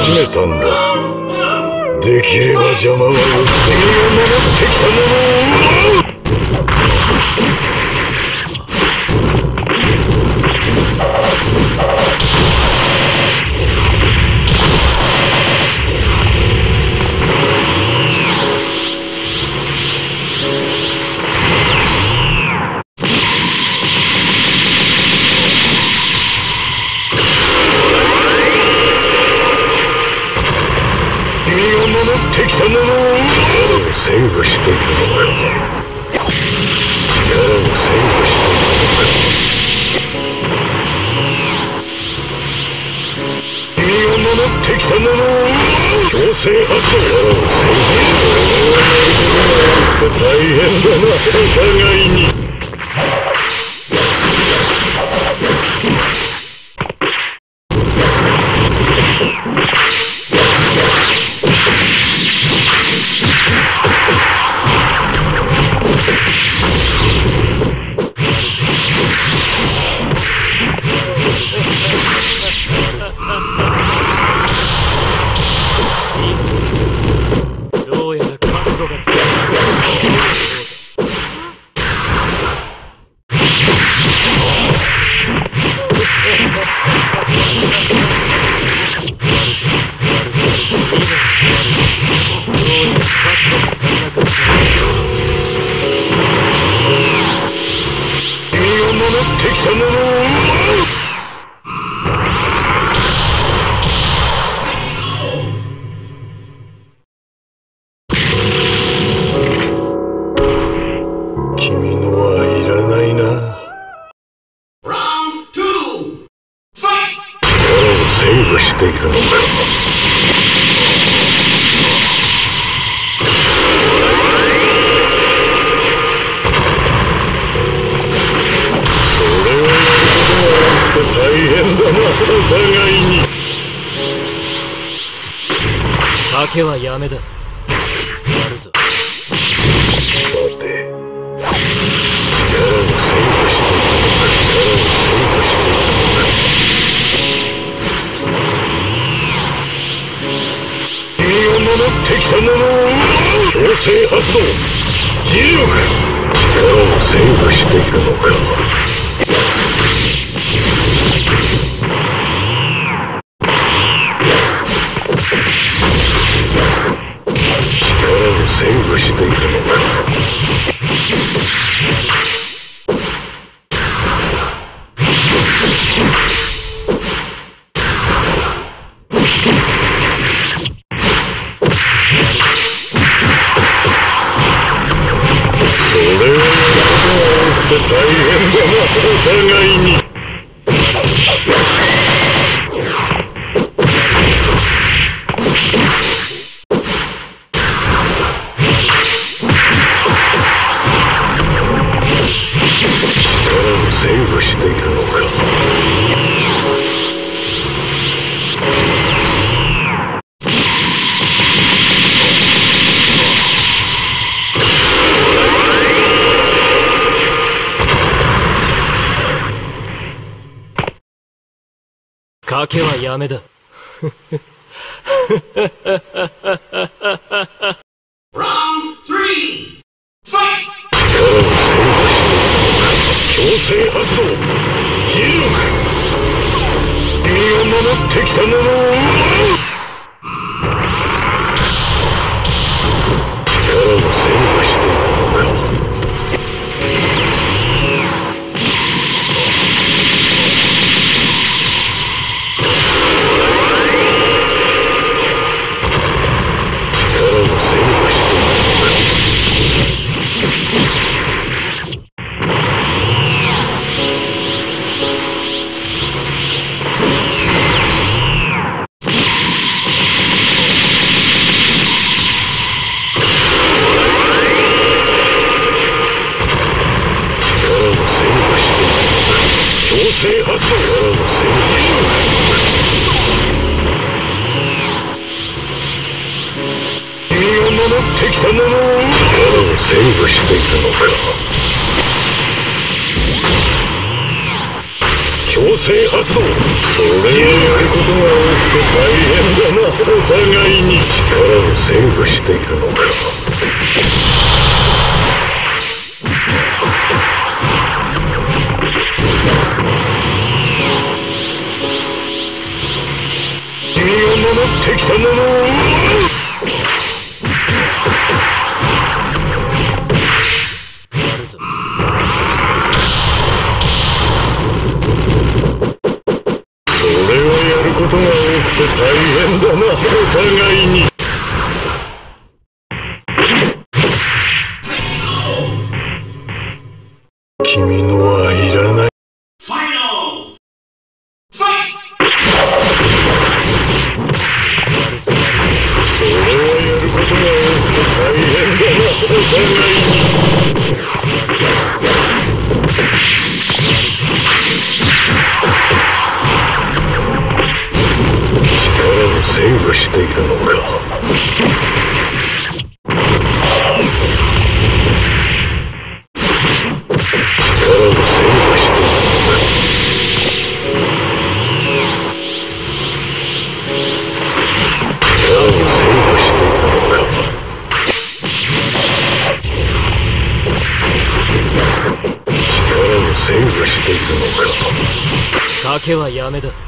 始めたんだ。できれば邪魔はよ君が守ってきたものを奪う。ってきたものをセーブしているのか力をセーブしているのか君が守ってきたものを強制発動力をセーブしているのか大変だなお互いにをしているのかそれをやることは大変だな。お互いに賭けはやめだ。制発動磁力力をセーブしているのか。大変だなお互いに。賭けはやめだ。Round three, fight! 強制発動。磁力君が守ってきたものを力きたものを力をセーブしているのか強制発動それをやることが多くて大変だなお互いに力をセーブしているのか君が守ってきたものをやるぞそれはやることが多くて大変だなお互いに。君のはいらない。Final. Fight. それはやることが多くて大変だな。お互いに負けはやめだ。